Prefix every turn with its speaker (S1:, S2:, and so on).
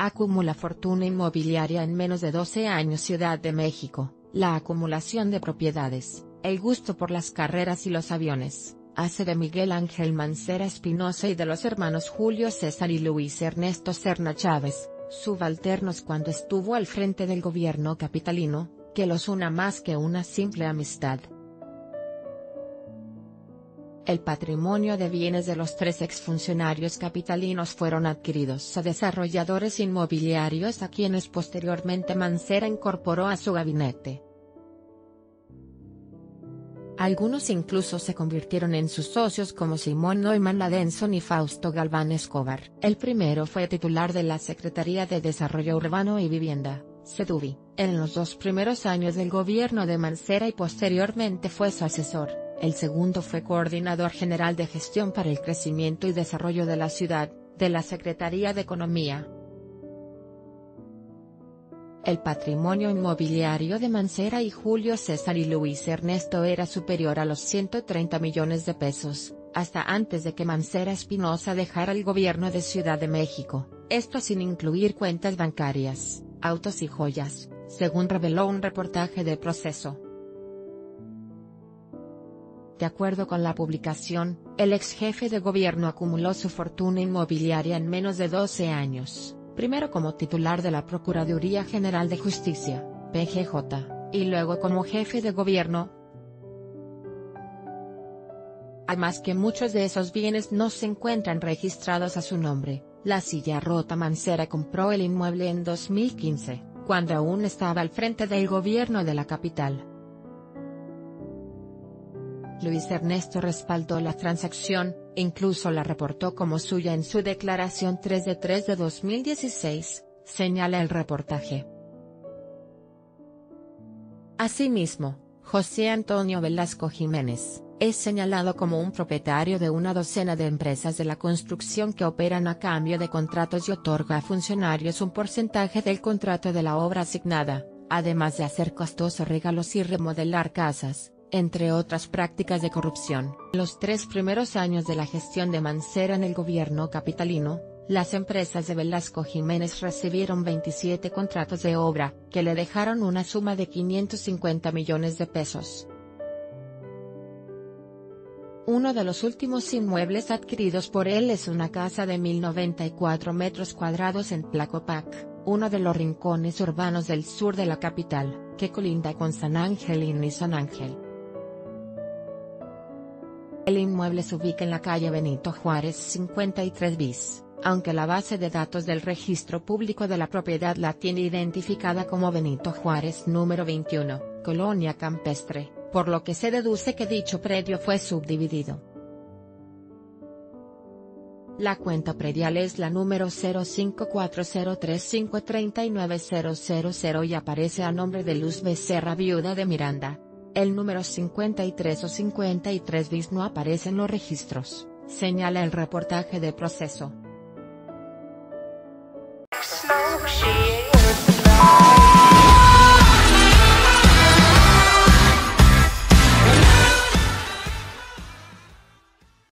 S1: Acumula fortuna inmobiliaria en menos de 12 años Ciudad de México, la acumulación de propiedades, el gusto por las carreras y los aviones, hace de Miguel Ángel Mancera Espinosa y de los hermanos Julio César y Luis Ernesto Serna Chávez, subalternos cuando estuvo al frente del gobierno capitalino, que los una más que una simple amistad. El patrimonio de bienes de los tres exfuncionarios capitalinos fueron adquiridos a desarrolladores inmobiliarios a quienes posteriormente Mancera incorporó a su gabinete. Algunos incluso se convirtieron en sus socios como Simón Neumann Ladenson y Fausto Galván Escobar. El primero fue titular de la Secretaría de Desarrollo Urbano y Vivienda, SEDUVI, en los dos primeros años del gobierno de Mancera y posteriormente fue su asesor. El segundo fue coordinador general de gestión para el crecimiento y desarrollo de la ciudad, de la Secretaría de Economía. El patrimonio inmobiliario de Mancera y Julio César y Luis Ernesto era superior a los 130 millones de pesos, hasta antes de que Mancera Espinosa dejara el gobierno de Ciudad de México, esto sin incluir cuentas bancarias, autos y joyas, según reveló un reportaje de proceso. De acuerdo con la publicación, el ex jefe de gobierno acumuló su fortuna inmobiliaria en menos de 12 años, primero como titular de la Procuraduría General de Justicia, PGJ, y luego como jefe de gobierno. Además que muchos de esos bienes no se encuentran registrados a su nombre, la silla rota Mancera compró el inmueble en 2015, cuando aún estaba al frente del gobierno de la capital. Luis Ernesto respaldó la transacción, incluso la reportó como suya en su declaración 3 de 3 de 2016, señala el reportaje. Asimismo, José Antonio Velasco Jiménez, es señalado como un propietario de una docena de empresas de la construcción que operan a cambio de contratos y otorga a funcionarios un porcentaje del contrato de la obra asignada, además de hacer costosos regalos y remodelar casas, entre otras prácticas de corrupción. Los tres primeros años de la gestión de Mancera en el gobierno capitalino, las empresas de Velasco Jiménez recibieron 27 contratos de obra, que le dejaron una suma de 550 millones de pesos. Uno de los últimos inmuebles adquiridos por él es una casa de 1094 metros cuadrados en Tlacopac, uno de los rincones urbanos del sur de la capital, que colinda con San Ángel y San Ángel. El inmueble se ubica en la calle Benito Juárez 53 bis, aunque la base de datos del registro público de la propiedad la tiene identificada como Benito Juárez número 21, Colonia Campestre, por lo que se deduce que dicho predio fue subdividido. La cuenta predial es la número 05403539000 y aparece a nombre de Luz Becerra viuda de Miranda. El número 53 o 53 bis no aparece en los registros, señala el reportaje de proceso.